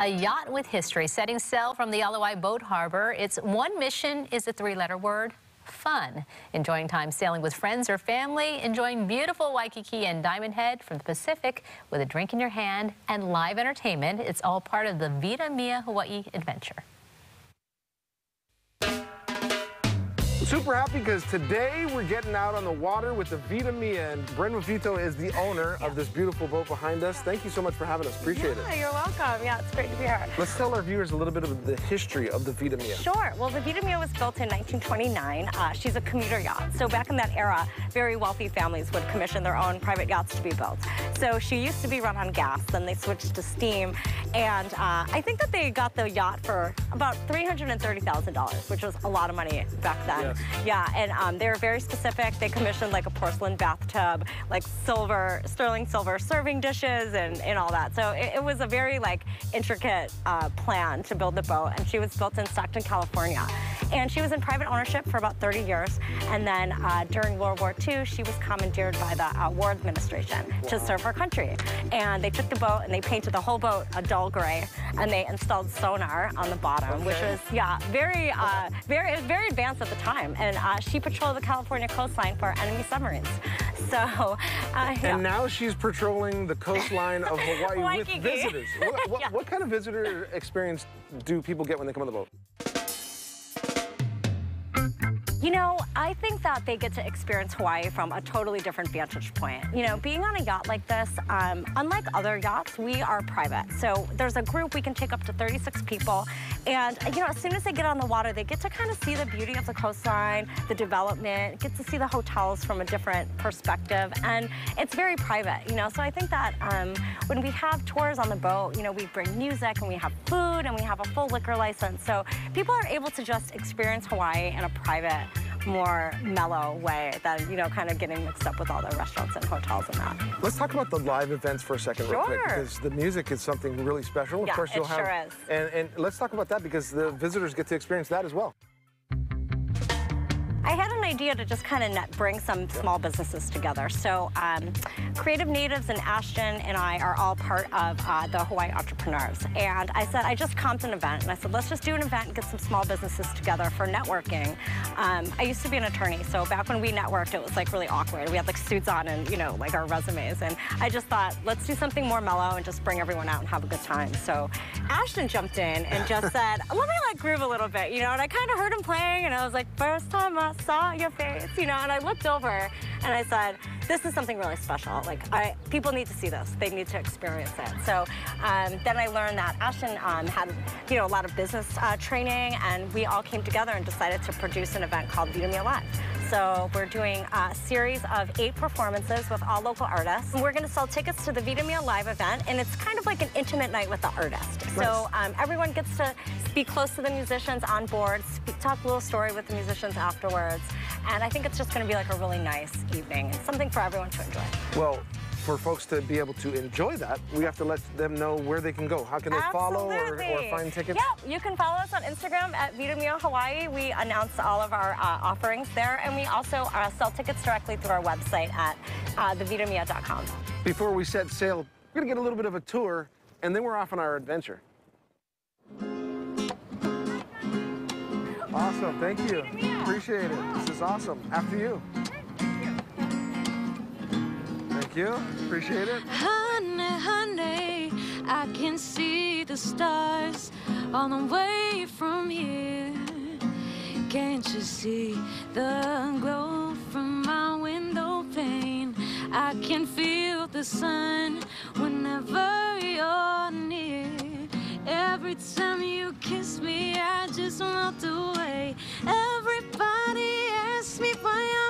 A yacht with history setting sail from the Ala Wai Boat Harbor. Its one mission is a three-letter word, fun. Enjoying time sailing with friends or family, enjoying beautiful Waikiki and Diamond Head from the Pacific with a drink in your hand and live entertainment. It's all part of the Vida Mia Hawaii adventure. Super happy because today we're getting out on the water with the Vida Mia and Brenda Vito is the owner of this beautiful boat behind us. Thank you so much for having us. Appreciate yeah, it. You're welcome. Yeah, it's great to be here. Let's tell our viewers a little bit of the history of the Vida Mia. Sure. Well, the Vida Mia was built in 1929. Uh, she's a commuter yacht. So back in that era, very wealthy families would commission their own private yachts to be built. So she used to be run on gas, then they switched to steam. And uh, I think that they got the yacht for about $330,000, which was a lot of money back then. Yes. Yeah, and um, they were very specific. They commissioned like a porcelain bathtub, like silver, sterling silver serving dishes and, and all that. So it, it was a very like intricate uh, plan to build the boat. And she was built in Stockton, California. And she was in private ownership for about 30 years. And then uh, during World War She was commandeered by the uh, War Administration wow. to serve her country. And they took the boat and they painted the whole boat a dull gray. And they installed sonar on the bottom, okay. which was, yeah, very, uh, very, very advanced at the time. And uh, she patrolled the California coastline for enemy submarines. So, uh, yeah. And now she's patrolling the coastline of Hawaii with visitors. What, what, yeah. what kind of visitor experience do people get when they come on the boat? You know, I think that they get to experience Hawaii from a totally different vantage point. You know, being on a yacht like this, um, unlike other yachts, we are private. So there's a group, we can take up to 36 people. And, you know, as soon as they get on the water, they get to kind of see the beauty of the coastline, the development, get to see the hotels from a different perspective. And it's very private, you know. So I think that um, when we have tours on the boat, you know, we bring music and we have food and we have a full liquor license. So people are able to just experience Hawaii in a private more mellow way than, you know, kind of getting mixed up with all the restaurants and hotels and that. Let's talk about the live events for a second sure. real quick because the music is something really special. Of yeah, course, you'll it have, sure is. And, and let's talk about that because the visitors get to experience that as well. I had an idea to just kind of bring some small businesses together. So um, Creative Natives and Ashton and I are all part of uh, the Hawaii Entrepreneurs. And I said, I just comped an event. And I said, let's just do an event and get some small businesses together for networking. Um, I used to be an attorney. So back when we networked, it was like really awkward. We had like suits on and, you know, like our resumes. And I just thought, let's do something more mellow and just bring everyone out and have a good time. So Ashton jumped in and just said, let me like groove a little bit, you know, and I kind of heard him playing and I was like, first time I saw your face, you know, and I looked over and I said, this is something really special. Like, I, people need to see this. They need to experience it. So um, then I learned that Ashton um, had, you know, a lot of business uh, training, and we all came together and decided to produce an event called Vida Mia Live. So we're doing a series of eight performances with all local artists. We're going to sell tickets to the Vida Mia Live event, and it's kind of like an intimate night with the artist. Nice. So um, everyone gets to be close to the musicians on board, speak, talk a little story with the musicians afterwards, and I think it's just going to be like a really nice evening. It's something for everyone to enjoy. Well, for folks to be able to enjoy that, we have to let them know where they can go. How can they Absolutely. follow or, or, find tickets? Yeah, you can follow us on Instagram at Vida Mia Hawaii. We announce all of our uh, offerings there, and we also uh, sell tickets directly through our website at uh, thevidamia.com. Before we set sail, we're going to get a little bit of a tour, and then we're off on our adventure. Awesome, thank you. Appreciate it. This is awesome. After you. Thank you. Appreciate it. Honey, honey, I can see the stars on the way from here. Can't you see the glow from my window pane? I can feel the sun whenever you're. Every time you kiss me, I just melt away. Everybody asks me why I'm